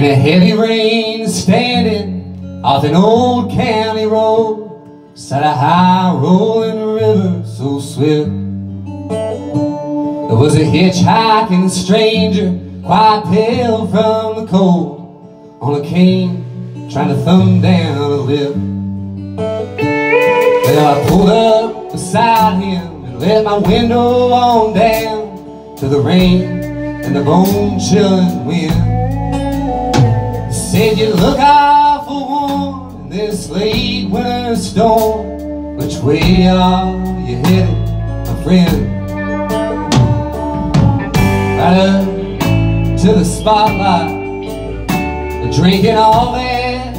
heavy rain standing off an old county road Beside a high rolling river so swift. There was a hitchhiking stranger Quite pale from the cold On a cane trying to thumb down a lip. Well, I pulled up beside him And let my window on down To the rain and the bone-chilling wind Said you look awful warm in this late winter storm. Which way are you headed, my friend? Right up to the spotlight, drinking all that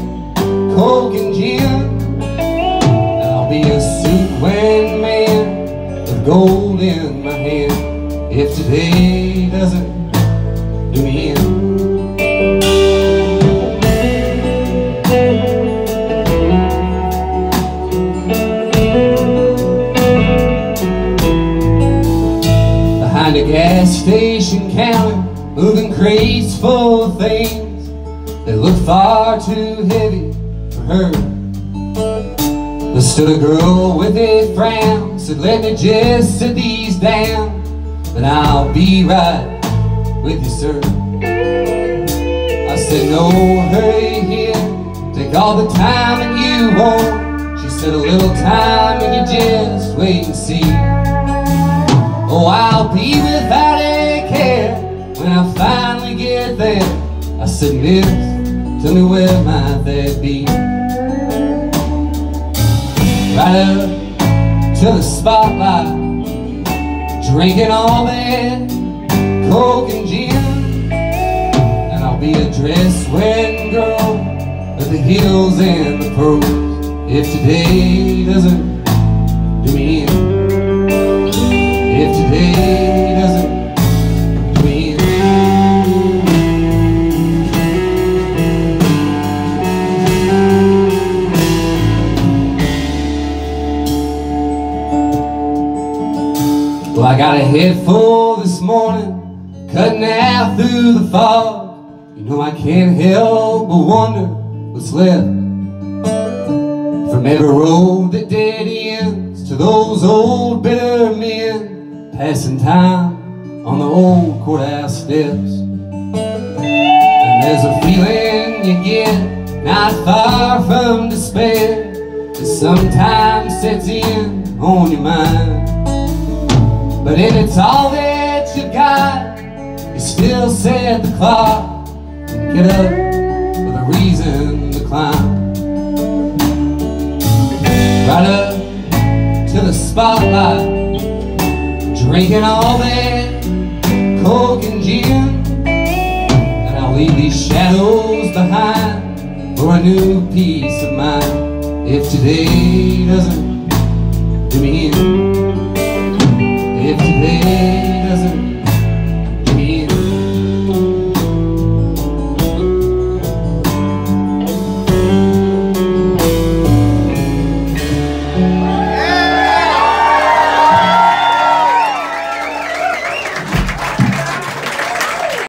coke and gin. I'll be a suit wearing man with gold in my hand if today doesn't do me in. Behind a gas station counter, moving crates full of things that look far too heavy for her. There stood a girl with a frown, said, let me just set these down, and I'll be right with you, sir. I said, no hurry here, take all the time that you want. She said, a little time and you just wait and see. Oh, I'll be without a care when I finally get there. I said, Miss, tell me where might that be? Right up to the spotlight, drinking all that coke and gin. And I'll be a dress wearing girl with the heels and the pearls. If today doesn't I got a head full this morning, cutting out through the fog. You know I can't help but wonder what's left from every road that dead ends to those old bitter men passing time on the old courthouse steps. And there's a feeling you get not far from despair that sometimes sets in on your mind. But if it's all that you got, you still set the clock and get up with a reason to climb. Right up to the spotlight, drinking all that coke and gin. And I'll leave these shadows behind for a new peace of mind if today doesn't do me in.